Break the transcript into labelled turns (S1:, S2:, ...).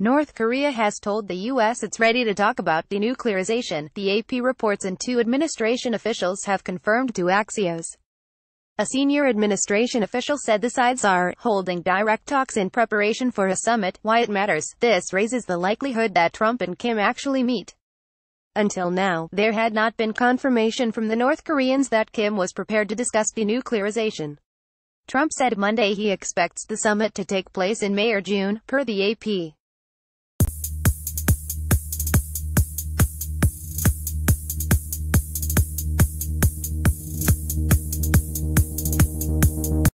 S1: North Korea has told the U.S. it's ready to talk about denuclearization, the AP reports and two administration officials have confirmed to Axios. A senior administration official said the sides are holding direct talks in preparation for a summit. Why it matters. This raises the likelihood that Trump and Kim actually meet. Until now, there had not been confirmation from the North Koreans that Kim was prepared to discuss denuclearization. Trump said Monday he expects the summit to take place in May or June, per the AP.